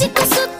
magical super